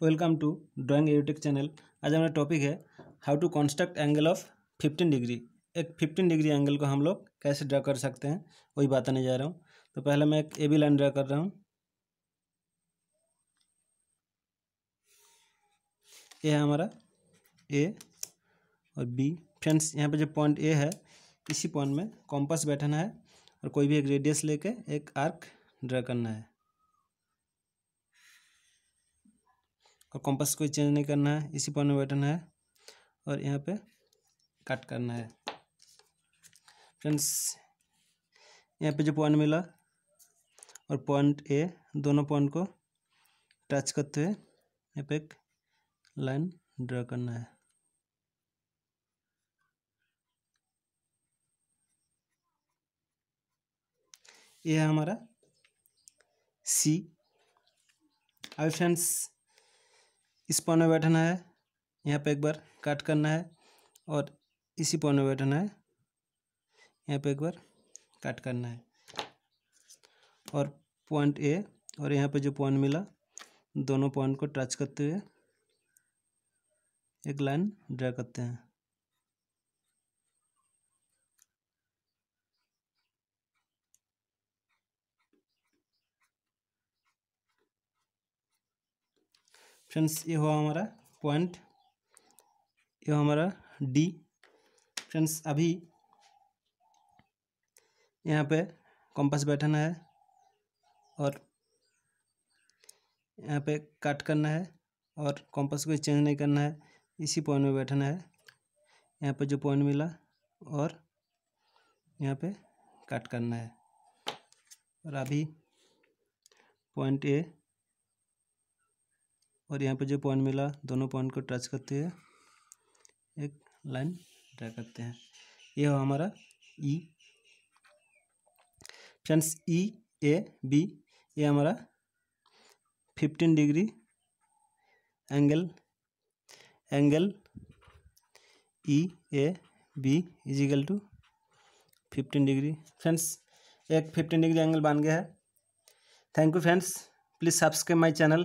Welcome to drawing YouTube channel आज हमारा topic है how to construct angle of fifteen degree एक fifteen degree angle को हम लोग कैसे ड्रा कर सकते हैं, वही बताने जा रहा हूँ। तो पहले मैं एक ए बी लाइन ड्रा कर रहा हूँ। ये है हमारा ए और बी फ्रेंड्स यहाँ पे जो पॉइंट ए है, इसी पॉइंट में कॉम्पस बैठाना है और कोई भी एक रेडियस लेके एक आर्क ड्रा करना है। और कॉम्पस कोई चेंज नहीं करना है, इसी पॉइंट में बैठना है और यहाँ पे कट करना है। फ्रेंड्स यहाँ पे जो पॉइंट मिला और पॉइंट ए दोनों पॉइंट को टच करते हुए यहाँ पे एक लाइन ड्रा करना है। ये है हमारा सी अब फ्रेंड्स इस पॉइंट में बैठना है, यहाँ पे एक बार काट करना है और इसी पॉइंट में बैठना है, यहाँ पे एक बार काट करना है। और पॉइंट ए और यहाँ पे जो पॉइंट मिला, दोनों पॉइंट को टच करते हुए एक लाइन ड्रा करते हैं। फ्रेंड्स, ये हुआ हमारा पॉइंट, ये हमारा डी। फ्रेंड्स, अभी यहाँ पे कंपास बैठाना है और यहाँ पे कट करना है और कंपास को चेंज नहीं करना है, इसी पॉइंट में बैठना है। यहाँ पे जो पॉइंट मिला और यहाँ पे कट करना है। और अभी पॉइंट ए और यहाँ पे जो पॉइंट मिला, दोनों पॉइंट को टच करते हुए एक लाइन ड्रा करते हैं। ये हो हमारा ई फ्रेंड्स ई ए बी ये हमारा fifteen degree angle angle E A B is equal to fifteen degree friends एक फिफ्टीन डिग्री एंगल बन गया है। Thank you friends please subscribe my channel